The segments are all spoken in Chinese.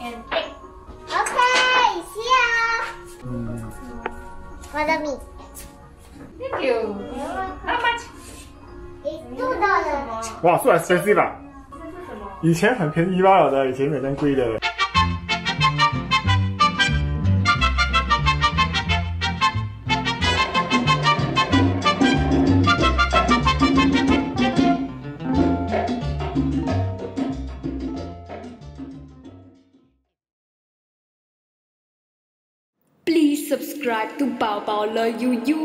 and egg. OK，下。嗯，我的米 Thank you. How much? 一度到了。哇，是 expensive 吧？以前很便宜吧，有的，以前每天贵的。Subscribe to 宝宝乐悠悠。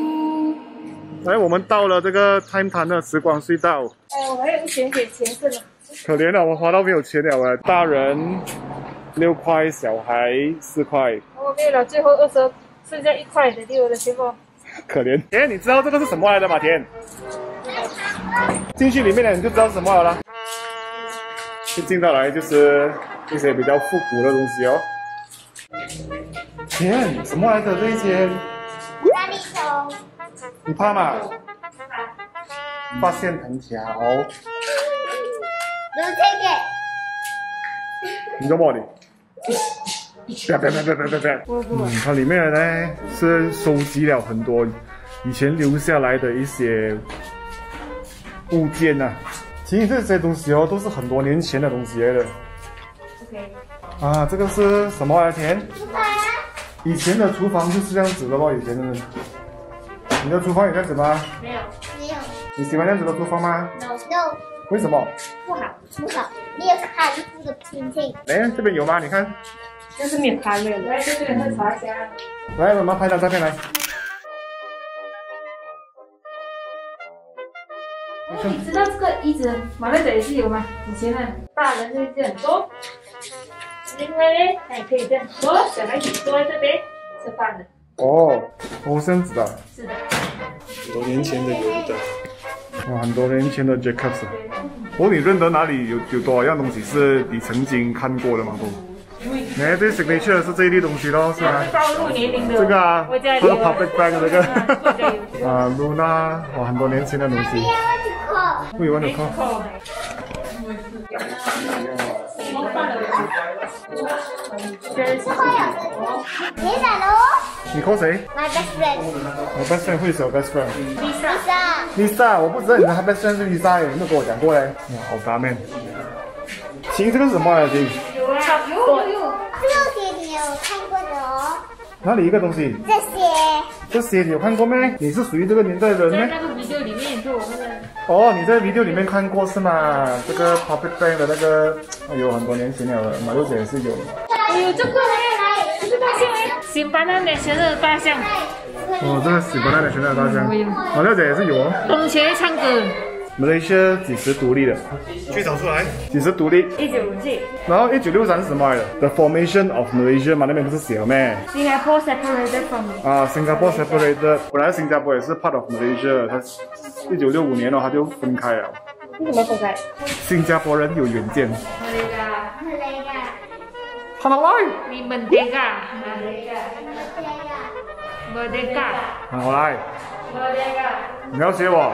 来，我们到了这个 Time 谈的时光隧道，哎，我还有一点点钱是吗？可怜了，我花到没有钱了啊！大人六块，小孩四块，我没有了，最后二十，剩下一块的六的钱包。可怜。哎，你知道这个是什么来的吗？田，进去里面了你就知道是什么了啦。一进到来就是一些比较复古的东西哦。田，什么来的这一间？哪里头？你怕吗？发现藤条，You take it。你做么的？别别别别别别别！嗯，它里面呢是收集了很多以前留下来的一些物件呐、其实这些东西哦，都是很多年前的东西来的 OK，啊。这个是什么来田？以前的厨房就是这样子的咯，以前的。你的厨房也这样子吗？没有没有。你喜欢这样子的厨房吗？No no，为什么？不好，不好，没有看书的心情。哎，这边有吗？你看，这是免谈的。来，这边喝茶虾。来，我们拍张照片来。哎，你知道这个椅子马来西亚也是有吗？以前呢，大人就这样坐，另外呢，还可以这样坐，小孩子坐在这边吃饭的。哦，哦，这样子的，是的，很多年前的有的，哇，很多年前的 Jacobs。哦，你认得哪里有有多少样东西是你曾经看过的吗？都。哎，这 signature 是这一类东西咯，是吧？暴露年龄的。这个啊，我家这个 里有 public bank 这个啊，Luna，哇，很多年前的东西。不要去扣。不喜欢的 你哪喽你 call 谁？？My best friend 我 best friend 会是我 best friend。Lisa。Lisa，我不知道你的 best friend 是 Lisa 耶，你没有跟我讲过嘞。哇，好大面。行，这个是什么来着？行，有啊，有有有。这个你有看过的哦。哪里一个东西？这些。这些你有看过没？你是属于这个年代的人咩？在那个 video 里面就我们的。哦，你在 video 里面看过是吗？这个 public bank 的那个，哎呦，很多年前了，马六姐也是有。哎呦，这个嘞，这是大象哎，新巴纳的全是大象。哦，这个喜欢那的全是大象，马六姐也是有哦。东学唱歌，马来西亚几时独立的？去找出来。几时独立？一九五七。然后一九六三是什么来的？The formation of Malaysia 嘛，那边不是写了咩？Singapore separated from 啊，Singapore separated，本来新加坡也是 part of Malaysia，它一九六五年哦，它就分开了。为什么分开？新加坡人有远见，马来加，那个。看到来，你们这个，马来加，我这个，好来，我这个。你要学我。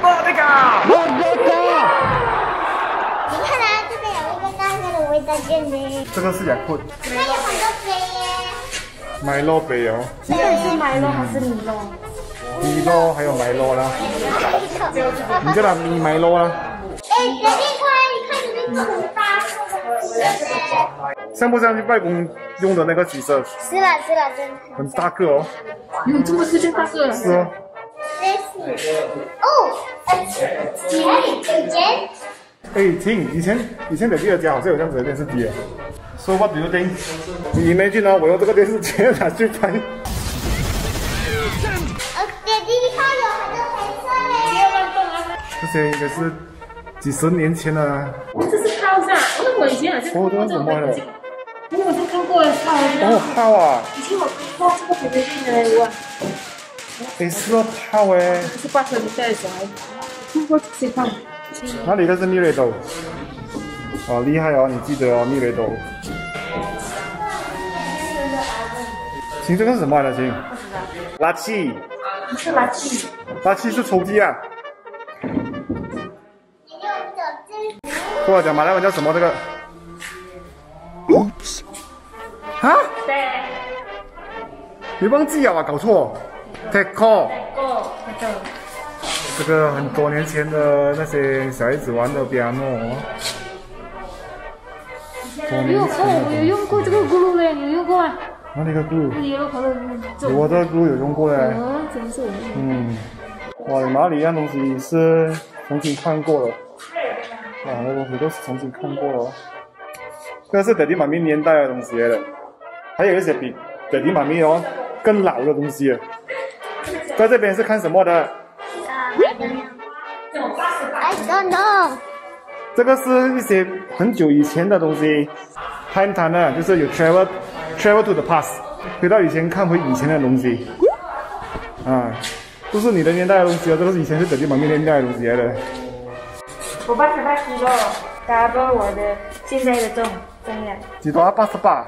马德嘎，马德嘎，你看啊，这边有一个大个的味道店呢，这个是雅库那有很多杯耶。麦洛杯哦，这个是麦洛还是米洛？米洛还有麦洛啦，你叫它米麦洛啦，哎，决定快，你看里面这么大个，像不像去外公用的那个洗色？是了是了，真的。很大个哦，有这么时间大个？是哦。哦，呃，几里几间？哎，听，以前以前的第二家好像有这样子的电视机耶。So what do you think？你 imagine 哦，我用这个电视机 拿去拍。呃，姐弟，你看有很多黑色不。要乱动啊！这些应该是几十年前的啊。这是泡是吧？哦，那我以前好像看过这种东西。我好像看过泡，哦，泡啊，以前我看过这个肥肥店的哇，哎，是哦，泡哎。是八十年代的小孩子，看过这些泡。哪里的是蜜蕊豆？哦，厉害哦，你记得哦，蜜蕊豆。行，这个是什么来的？行，垃圾，是垃圾。垃圾是抽屉啊。你用这这跟我讲马来文叫什么？这个？Oops. 啊？对，你忘记了啊？搞错，Teco，够，这个。这个很多年前的那些小孩子玩的 piano，多没有哦，年前我有用过这个咕噜嘞，你有用过吗？哪里个 color 这我的 glue 有用过嘞。哦，真是我嗯，哇，哪里一样东西是重新看过了？哇，那东西都是重新看过了哦。这是爹地妈咪年代的东西来的，还有一些比爹地妈咪哦更老的东西了。在这边是看什么的？I don't know. 这个是一些很久以前的东西，time tunnel 就是有 travel travel to the past，回到以前看回以前的东西，啊，都是你的年代的东西啊，这个是以前是爹地妈咪年代的东西来的。我八十八 kilo double 我的现在的重重量。几多啊？八十八。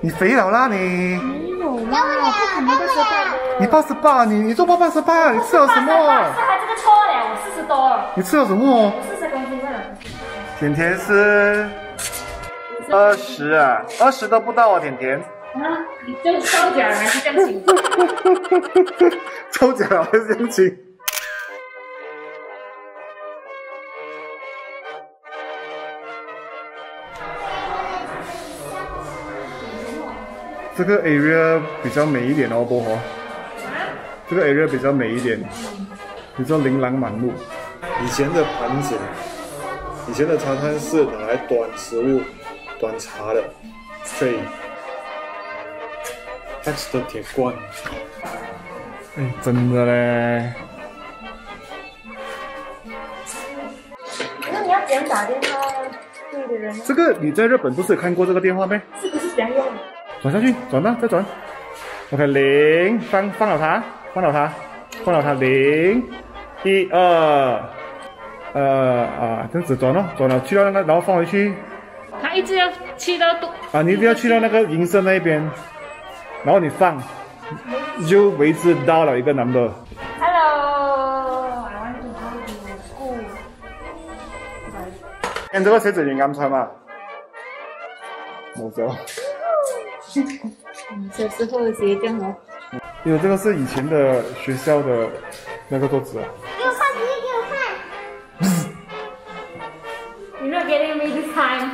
你肥了啦你！没有啦，不可能八十八的。你八十八，你你做到八十八，你吃了什是么？他这个错了，我四十多了，你吃了什么？四十公斤了。甜甜是二十啊，二十都不到啊，甜甜。啊，你就抽奖还是这样请？抽奖还是这样请？这个 area 比较美一点哦，波波。这个 area 比较美一点，比较琳琅满目。以前的盘子，以前的茶餐是拿来端食物、端茶的 tray。X 的铁罐。哎，真的嘞。那你要怎样打电话对的人呢？这个你在日本不是有看过这个电话没？是不是怎样用？转下去，转吧，再转。OK，零，放放了它，放到它，放到它，零，一二，呃啊，这样子转咯，转了去到那个，然后放回去。他一直要去到都啊，你一定要去到那个银色那一边，然后你放，就为之到了一个 number。Hello，I want to go to school。看这个鞋子你敢穿嘛？冇错，嗯，小时候的鞋这样哦。因为这个是以前的学校的那个桌子啊。给我看，直接给我看。You're not getting me this time。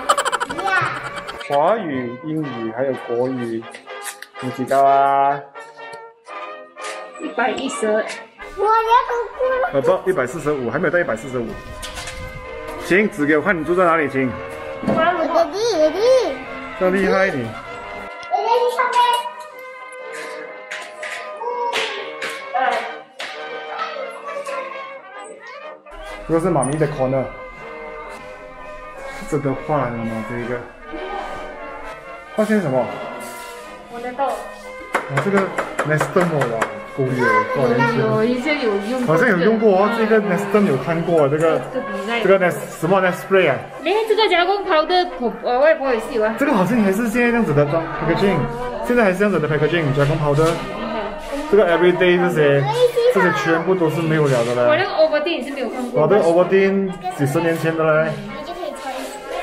呀，华语、英语还有国语，你几高啊？一百一十，我要姑姑。呃，不，一百四十五，还没有到一百四十五。行，指给我看你住在哪里，行。我的弟弟，这么厉害你。这个是妈咪的 corner，真的画了吗？这一个，发现什么？我的豆。啊，这个 Nestum 哇，够远，多少年前？有一些有用过，好像有用过哦，这个 Nestum 有看过，这个这个。这个 Nest 什么 Nest Spray 啊？哎这个加工跑的，我呃外婆也是有啊。这个好像还是现在这样子的 packaging，现在还是这样子的 packaging 加工跑的。这个 everyday 这些这些全部都是没有了的嘞。我那个 o v e r d 你是没有看过。我的 Overdine 几十年前的嘞你就可以穿。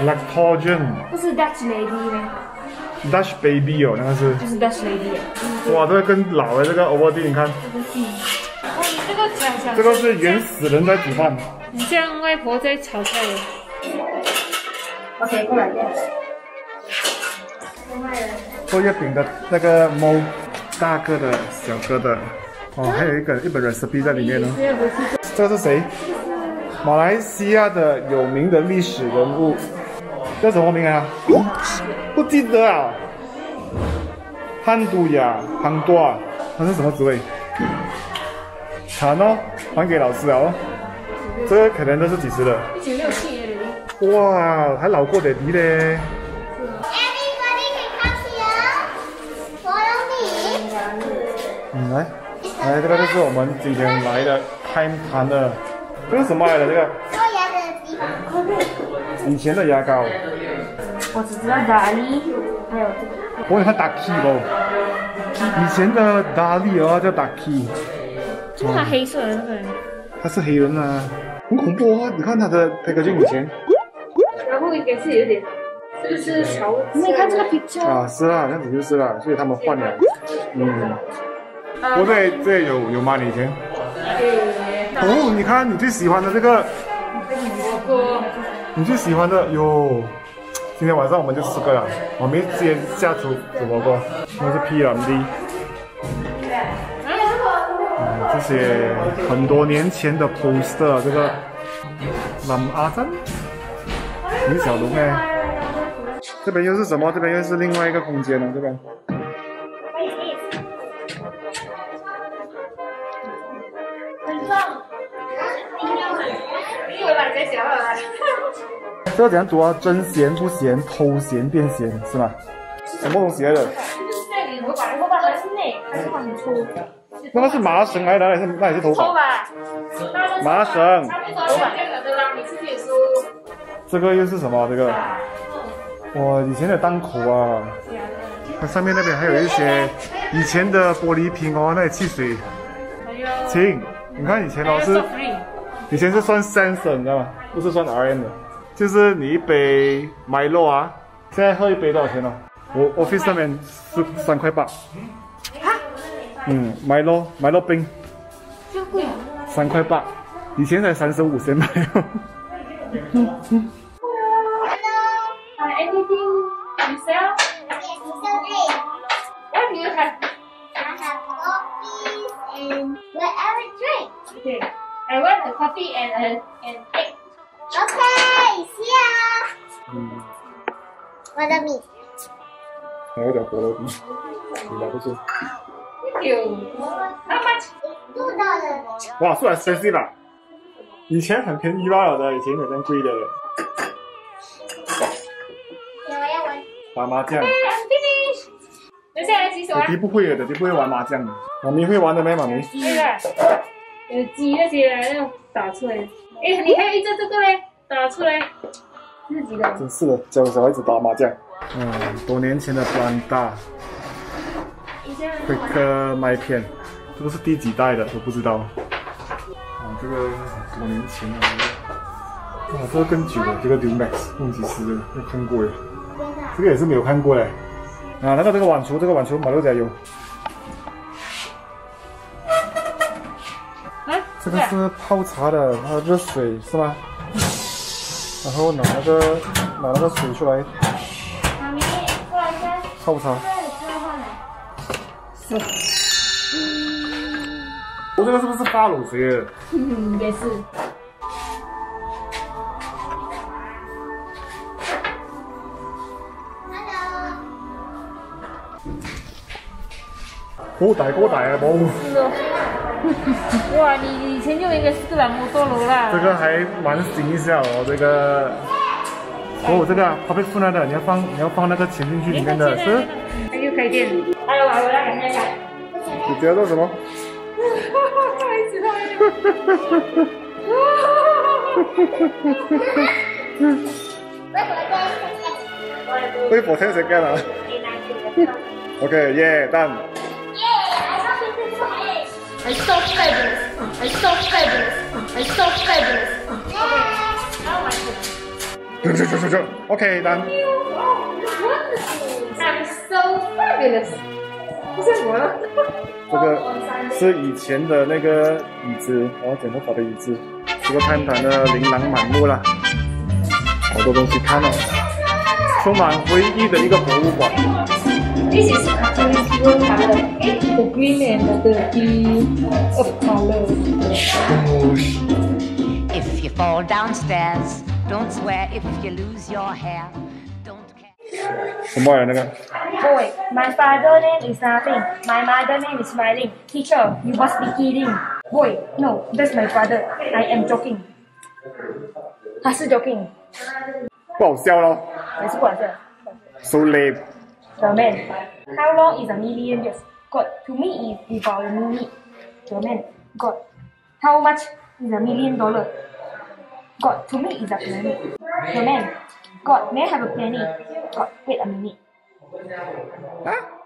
，Lactogen 不是 Dutch lady 吗？Dutch Baby 哦，那个是。就是 Dutch lady。哇，这个更老了，这个 Overdine，你看，这个是原始人在煮饭。你像外婆在炒菜耶。OK，过来。做月饼的那个猫，大个的、小个的，哦，还有一个一本 recipe 在里面呢。这个是谁？马来西亚的有名的历史人物，叫什么名啊？不记得啊。汉都雅、杭多啊，他是什么职位？惨哦，还给老师了哦。这个可能都是几十的？一九六七年的。哇，还老过爹地嘞。Everybody can come here. Follow me. 嗯，来，来，这个就是我们今天来的 Time Tanner，这是什么来的？这个做牙的地方。以前的牙膏，我只知道达利，还有这个。我有看 Ducky 不，以前的达利哦叫 Ducky，就是它黑色的那个人。他是黑人啊，很恐怖哦。你看他的 packaging 以前，然后应该是有点是不是潮？你看这个 picture？啊，是啦，这样子就是啦，所以他们换了。嗯，啊我这这有有吗？你以前？对，哦，你看你最喜欢的这个，你最喜欢的哟。今天晚上我们就四个了，我们直接下厨煮火锅。那是 P M D，嗯，这些很多年前的 poster，这个南阿珍，李小龙哎，这边又是什么？这边又是另外一个空间了，这边。这个怎样读啊？真咸不咸，偷咸变咸是吗？什么东西来的？那你头发头发很内，还是很粗？那个是麻绳来的，还是那也是头头发？麻绳。这个又是什么？这个，哇，以前的档口啊，它上面那边还有一些以前的玻璃瓶哦，那些汽水。还有。亲，你看以前哦是，以前是算 cents 你知道吗？不是算 RM 的，就是你一杯 Milo 啊，现在喝一杯多少钱呢、我 office 上面是三块八。嗯，Milo Milo 冰这贵啊！三块八，以前才三十五先买哦。Uh, anything you sell? What do you have? Whatever drink. Okay. I want a coffee and a and 的米。还有点菠萝蜜，你来不住。Thank you. How much? 度到了。哇，是 expensive 吧？以前很便宜吧，有的，以前有点贵的。我要玩。打麻将来洗手啊弟。弟不会的，弟弟不会玩麻将的。妈咪会玩的没？妈咪？那个有鸡那些那种打出来的。哎，你还有一只这个嘞，打出来。自己的。真是的，教小孩子打麻将。嗯，多年前的 Blanda 会刻麦片，这个是第几代的都不知道。啊，这个很多年前的。哇，这个更久了，这个 d u Max 梦吉斯的，没有看过耶。这个也是没有看过嘞。啊，那个这个碗橱，这个碗橱马六甲有。啊，这个是泡茶的，它的热水是吗？然后拿那个拿那个水出来妈咪，过来看，泡茶。这里吃饭了。我、这个是不是发卤水的？嗯，也是。好大哥大啊，冇。哇，你以前就应该是个兰摩多罗啦。这个还蛮行一下哦，这个。哦，这个啊 b l i c 的，你要放你要放那个钱进去里面的是？它又开店。哎呦，我来看看看。你觉得什么？一直在。微博天谁干了？OK，耶，蛋。I saw fabulous. I saw fabulous. I so fabulous. 走走走走走，OK，蛋。I'm so fabulous。不是我了。这个是以前的那个椅子，然后剪头发的椅子。这个看台呢琳琅满目啦，好多东西看哦，充满回忆的一个博物馆。This is actually blue color. The green and the tea of color. If you fall downstairs, don't swear if you lose your hair. Don't care. 什么呀？那个 Boy, my father name is nothing. My mother name is smiling. Teacher, you must be kidding. Boy, no, that's my brother. I am joking. 他是 joking，不好笑咯还是不好笑，so lame。 The man. How long is a million years? God, to me is without a minute. The man. God. How much is a million dollar? God, to me is a penny. The man. God, may I have a penny? God, wait a minute. 啊？